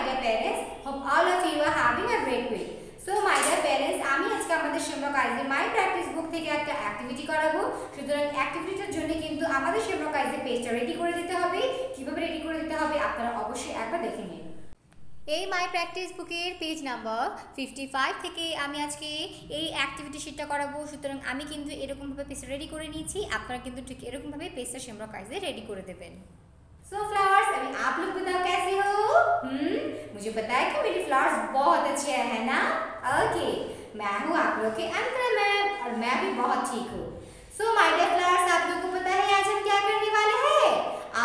my dear parents. Hope all of you are having a great week. So my dear parents আমি আজকে আমাদের সেমরা কাইজে মাই practice বুক থেকে একটা activity করাবো। সুতরাং অ্যাক্টিভিটির জন্য কিন্তু আমাদের সেমরা কাইজে পেজটা রেডি করে দিতে হবে। কীভাবে রেডি করে দিতে হবে আপনারা অবশ্যই একবার দেখে নিন। এই মাই প্র্যাকটিস বুকের পেজ নাম্বার ফিফটি ফাইভ থেকে আমি আজকে এই অ্যাক্টিভিটি শিটটা করাবো। সুতরাং আমি কিন্তু এরকমভাবে পেজটা রেডি করে নিয়েছি। আপনারা কিন্তু ঠিক এরকমভাবে পেজটা সেমরা কাইজে রেডি করে দেবেন। सो फ्लावर्स अभी आप लोग बताओ कैसे हो? हम्म मुझे पता है कि मेरी फ्लावर्स बहुत अच्छे हैं ना? ओके मैं हूँ आप लोग के अंतर मैम और मैं भी बहुत ठीक हूँ। सो माय डियर फ्लावर्स आप लोगों को पता है आज हम क्या करने वाले हैं?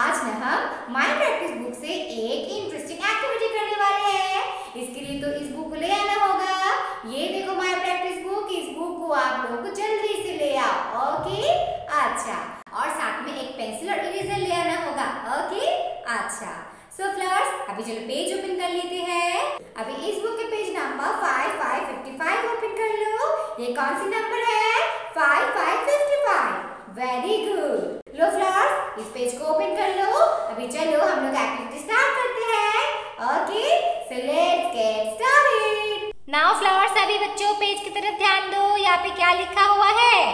आज ना हम माय प्रैक्टिस बुक से एक इंटरेस्टिंग एक्टिविटी करने वाले हैं। इसके लिए तो इस बुक को ले आना होगा। ये देखो माय प्रैक्टिस बुक इस बुक को आप लोग को जल्दी से ले आओ ओके अच्छा और साथ में एक पेंसिल और इरेजर ले आना होगा ओके अच्छा सो so, फ्लावर्स अभी चलो पेज ओपन कर लेते हैं। अभी इस बुक के page number five five fifty five open कर लो। ये कौन सी नंबर है? Five five fifty five very good लो फ्लावर्स इस पेज को ओपन कर लो। अभी चलो हम लोग एक्टिविटी स्टार्ट करते हैं। Okay so let's get started now flowers अभी बच्चों पेज की तरफ़ ध्यान दो। यहाँ पे क्या लिखा हुआ है?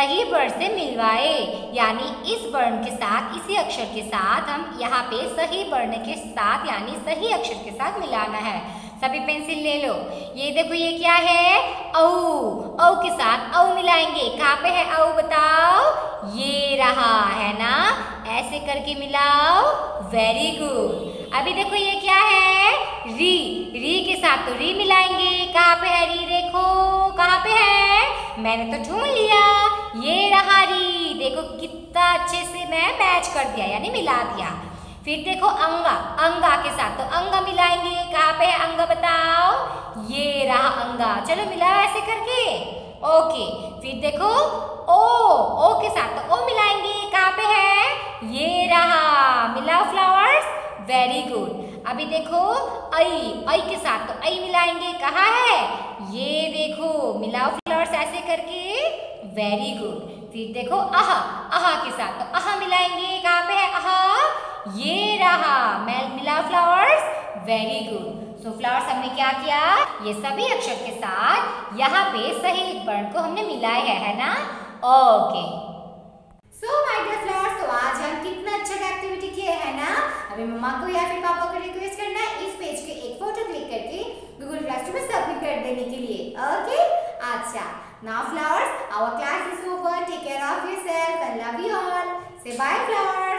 सही वर्ण से मिलवाए। यानी इस वर्ण के साथ, इसी अक्षर के साथ हम यहाँ पे सही वर्ण के साथ, यानी सही अक्षर के साथ मिलाना है। सभी पेंसिल ले लो। ये देखो, ये क्या है? औ। औ के साथ औ मिलाएँगे। कहाँ पे है औ बताओ? ये रहा, है ना? ऐसे करके मिलाओ। वेरी गुड अभी देखो, ये क्या है? री। री के साथ तो री मिलाएँगे। कहाँ पे है री? देखो, कहाँ पे है? मैंने तो ढूंढ लिया। ये रहा री देखो कितना अच्छे से मैं मैच कर दिया, यानी मिला दिया। फिर देखो अंगा अंगा के साथ। तो अंगा मिलाएँगे, कहाँ पे अंगा बताओ? ये रहा अंगा। चलो मिलाओ ऐसे करके। ओके, फिर देखो ओ ओ के साथ। तो ओ मिलाएँगे, कहाँ पे है? ये रहा। मिलाओ फ्लावर्स वेरी गुड अभी देखो, आई आई के साथ। तो आई मिलाएँगे, कहाँ है? ये देखो, मिलाओ फ्लावर्स ऐसे करके वेरी गुड फिर देखो, आहा आहा के साथ। तो आहा मिलाएँगे, कहाँ पे है? आहा, ये रहा। मैं मिला flowers very good so flowers हमने क्या किया? ये सभी अक्षर के साथ यहाँ पे सही वर्ण को हमने मिलाया है है ना? Okay so my dear flowers तो आज हम कितना अच्छा एक्टिविटी किए हैं, ना? अभी मम्मा को या फिर पापा को रिक्वेस्ट करना है, इस पेज के एक फ़ोटो क्लिक करके गूगल क्लासरूम में सबमिट कर देने के लिए। Acha. Now flowers, our class is over. Take care of yourself and love you all. Say bye flowers.